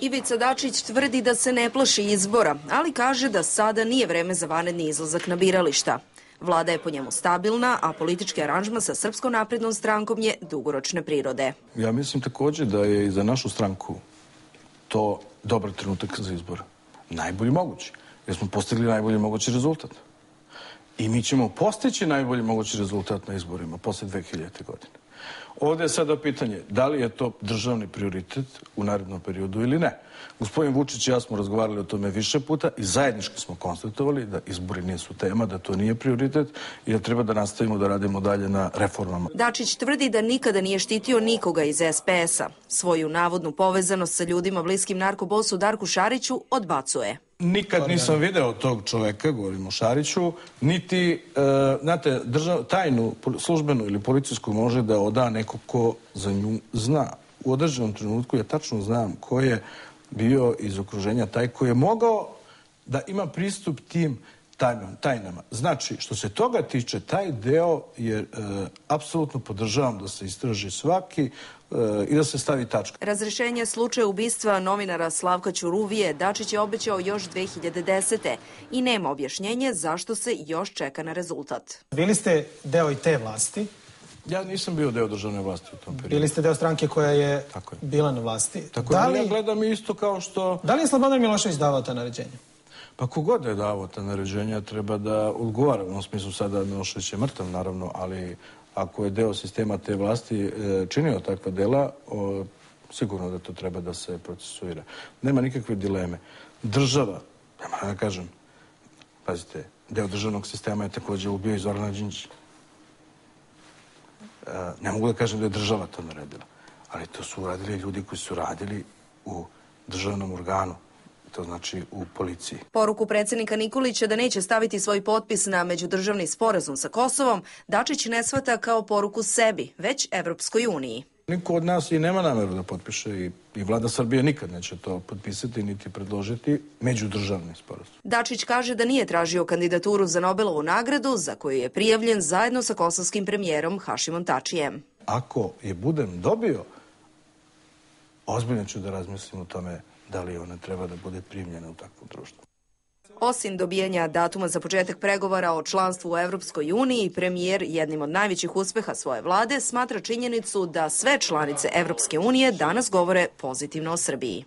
Ivica Dačić tvrdi da se ne plaši izbora, ali kaže da sada nije vreme za vanredni izlazak na birališta. Vlada je po njemu stabilna, a politički aranžma sa Srpskom naprednom strankom je dugoročne prirode. Ja mislim takođe da je i za našu stranku to dobar trenutak za izbor. Najbolji mogući, jer smo postigli najbolji mogući rezultat. I mi ćemo postići najbolji mogući rezultat na izborima posle 2000. godine. Ovde je sada pitanje da li je to državni prioritet u narednom periodu ili ne. Gospodin Vučić i ja smo razgovarali o tome više puta i zajednički smo konstatovali da izbori nisu tema, da to nije prioritet i da treba da nastavimo da radimo dalje na reformama. Dačić tvrdi da nikada nije štitio nikoga iz SPS-a. Svoju navodnu povezanost sa ljudima bliskim narkobosu Darku Šariću odbacuje. Nikad nisam video tog čoveka, govorim o Šariću, niti, e, znate, držav, tajnu službenu ili policijsku može da oda neko ko za nju zna. U određenom trenutku ja tačno znam ko je bio iz okruženja taj koji je mogao da ima pristup tim tajnom, tajnama. Znači, što se toga tiče, taj deo je e, apsolutno podržavam da se istraži svaki e, i da se stavi tačka. Razrešenje slučaja ubistva novinara Slavka Ćuruvije Dačić je obećao još 2010. i nema objašnjenje zašto se još čeka na rezultat. Bili ste deo i te vlasti, Ja nisam bio deo državne vlasti u tom periodu. bili ste deo stranke koja je, Tako je. bila na vlasti. Tako da, da li, ja gledam isto kao što... da li je Slobodan Milošević davao ta naređenja? Pa kogod je davo ta naređenja treba da odgovara. U smislu sada Milošević je mrtav, naravno, ali ako je deo sistema te vlasti e, činio takva dela, sigurno da to treba da se procesuira. Nema nikakve dileme. Država, ja da kažem, pazite, deo državnog sistema je takođe ubio i Zorana Đinđića. E, ne mogu da kažem da je država to naredila, ali to su uradili ljudi koji su radili u državnom organu, to znači u policiji. Poruku predsednika Nikolića da neće staviti svoj potpis na međudržavni sporazum sa Kosovom, Dačić ne svata kao poruku sebi, već Evropskoj uniji. Niko od nas i nema nameru da potpiše i, i vlada Srbije nikad neće to potpisati niti predložiti međudržavni sporazum. Dačić kaže da nije tražio kandidaturu za Nobelovu nagradu, za koju je prijavljen zajedno sa kosovskim premijerom Hašimom Tačijem. Ako je budem dobio, ozbiljno ću da razmislim o tome da li ona treba da bude primljena u takvo društvo. Osim dobijanja datuma za početak pregovora o članstvu u Evropskoj uniji, premijer jednim od najvećih uspeha svoje vlade smatra činjenicu da sve članice Evropske unije danas govore pozitivno o Srbiji.